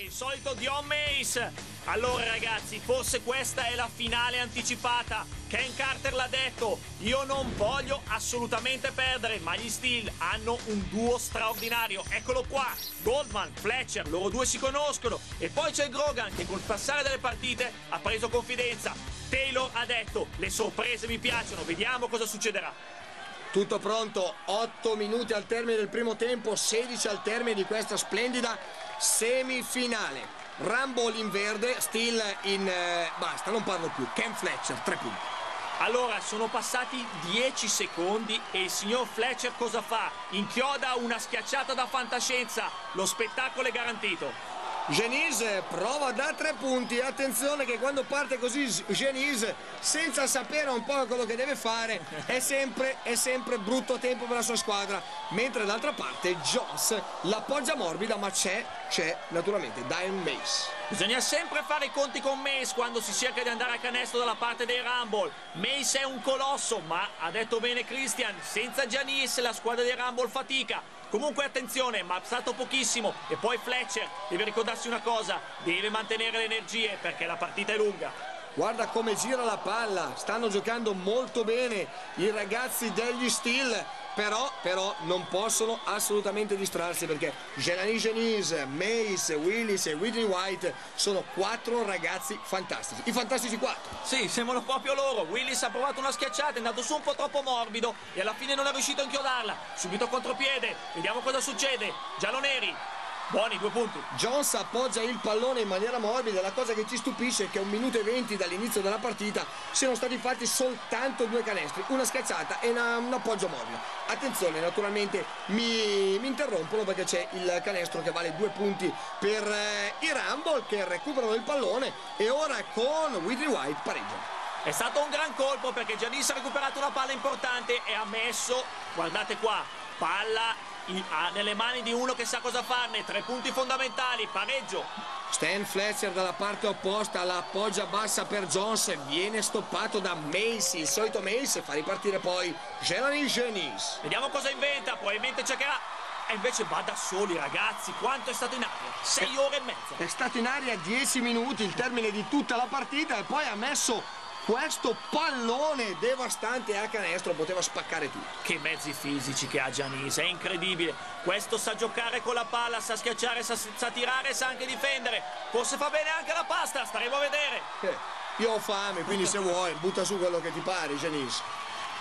il solito Dion Mace. Allora ragazzi, forse questa è la finale anticipata. Ken Carter l'ha detto, io non voglio assolutamente perdere, ma gli Steel hanno un duo straordinario. Eccolo qua, Goldman, Fletcher, loro due si conoscono. E poi c'è Grogan che col passare delle partite ha preso confidenza. Taylor ha detto, le sorprese mi piacciono, vediamo cosa succederà. Tutto pronto, 8 minuti al termine del primo tempo, 16 al termine di questa splendida semifinale. Rumble in verde, Steel in... Eh, basta, non parlo più. Ken Fletcher, 3 punti. Allora, sono passati 10 secondi e il signor Fletcher cosa fa? Inchioda una schiacciata da fantascienza. Lo spettacolo è garantito. Genise prova da tre punti, attenzione che quando parte così Genise senza sapere un po' quello che deve fare è sempre, è sempre brutto tempo per la sua squadra, mentre d'altra parte Jones l'appoggia morbida ma c'è, c'è naturalmente Diane Mace. Bisogna sempre fare i conti con Mace quando si cerca di andare a canestro dalla parte dei Rumble. Mace è un colosso, ma ha detto bene Christian, senza Giannis la squadra dei Rumble fatica. Comunque attenzione, ma ha stato pochissimo. E poi Fletcher deve ricordarsi una cosa, deve mantenere le energie perché la partita è lunga. Guarda come gira la palla, stanno giocando molto bene i ragazzi degli Steel però, però non possono assolutamente distrarsi perché Gelani Genise, Mace, Willis e Whitney White sono quattro ragazzi fantastici, i fantastici quattro. Sì, sembrano proprio loro. Willis ha provato una schiacciata, è andato su un po' troppo morbido e alla fine non è riuscito a inchiodarla. Subito contropiede, vediamo cosa succede. Giallo-neri, Buoni, due punti. Jones appoggia il pallone in maniera morbida. La cosa che ci stupisce è che a un minuto e venti dall'inizio della partita siano stati fatti soltanto due canestri, una schiacciata e una, un appoggio morbido. Attenzione, naturalmente mi, mi, interrompono perché c'è il canestro che vale due punti per eh, i Rumble che recuperano il pallone e ora con Whitney White pareggiano. È stato un gran colpo perché Giannis ha recuperato una palla importante e ha messo, guardate qua, palla ha nelle mani di uno che sa cosa farne. Tre punti fondamentali, pareggio. Stan Fletcher dalla parte opposta, la appoggia bassa per Jones, viene stoppato da Macy, il solito Macy, fa ripartire poi Jelani Genis. Vediamo cosa inventa, probabilmente cercherà... E invece va da soli, ragazzi. Quanto è stato in aria? Sei ore e mezza. È stato in aria dieci minuti, il termine di tutta la partita, e poi ha messo questo pallone devastante a canestro poteva spaccare tutto. Che mezzi fisici che ha Giannis, è incredibile. Questo sa giocare con la palla, sa schiacciare, sa, sa tirare, sa anche difendere. Forse fa bene anche la pasta, staremo a vedere. Eh, io ho fame, quindi se vuoi, butta su quello che ti pare, Giannis.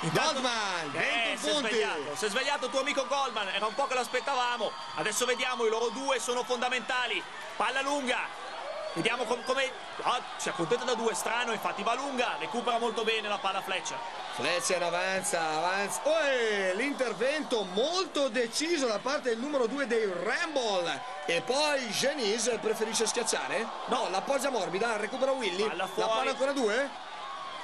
Goldman, 20 eh, punti. Si è svegliato, si è svegliato tuo amico Goldman, era un po' che l'aspettavamo. Adesso vediamo, i loro due sono fondamentali. Palla lunga, Vediamo com come... Oh, si accontenta da due, strano, infatti va lunga, recupera molto bene la palla Fletcher. Fletcher avanza, avanza. Oh, l'intervento molto deciso da parte del numero 2 dei Ramble. E poi Genise preferisce schiacciare? No, l'appoggia morbida, recupera Willy. La palla ancora due?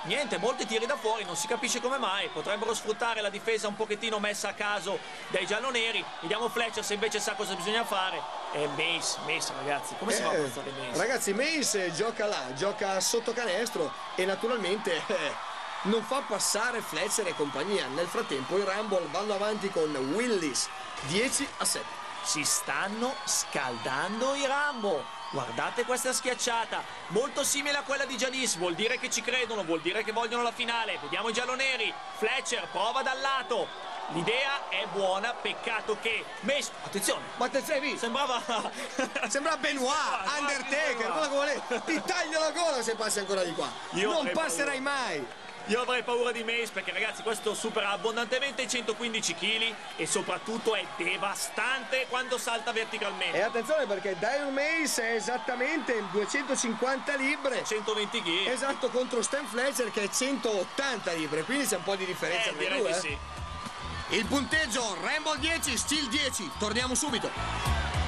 Niente, molti tiri da fuori, non si capisce come mai. Potrebbero sfruttare la difesa un pochettino messa a caso dai gialloneri. Vediamo Fletcher se invece sa cosa bisogna fare. E Mace, Mace ragazzi, come eh, si fa a eh, Mace? Ragazzi, Mace gioca là, gioca sotto canestro e naturalmente... Eh, non fa passare Fletcher e compagnia. Nel frattempo i Rumble vanno avanti con Willis 10 a 7. Si stanno scaldando i Rumble. Guardate questa schiacciata, molto simile a quella di Giannis, vuol dire che ci credono, vuol dire che vogliono la finale. Vediamo i gialloneri, Fletcher prova dal lato. L'idea è buona, peccato che Mace, attenzione, ma te sei Sembrava Sembra Benoit, Undertaker, quello che vuole. Ti taglio la gola se passi ancora di qua. Io non passerai mai. Io avrei paura di Mace perché ragazzi questo supera abbondantemente i 115 kg e soprattutto è devastante quando salta verticalmente. E attenzione perché Dion Mace è esattamente 250 libbre. 120 kg. Esatto, contro Stan Fletcher che è 180 libbre, quindi c'è un po' di differenza eh, direi due. Di eh. sì. Il punteggio Rambo 10, Steel 10. Torniamo subito.